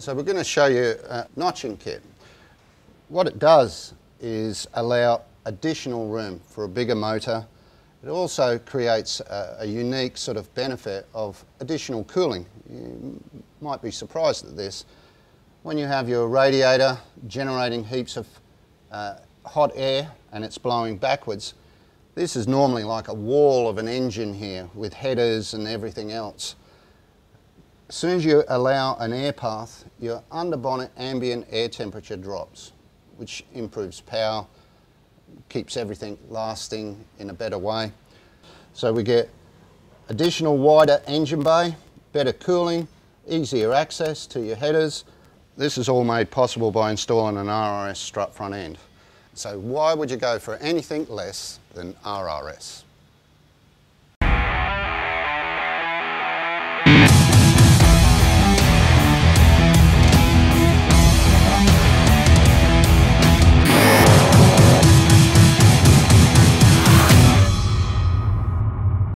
So we're going to show you a notching kit. What it does is allow additional room for a bigger motor. It also creates a, a unique sort of benefit of additional cooling. You might be surprised at this. When you have your radiator generating heaps of uh, hot air and it's blowing backwards, this is normally like a wall of an engine here with headers and everything else. As soon as you allow an air path, your underbonnet ambient air temperature drops, which improves power, keeps everything lasting in a better way. So we get additional wider engine bay, better cooling, easier access to your headers. This is all made possible by installing an RRS strut front end. So why would you go for anything less than RRS?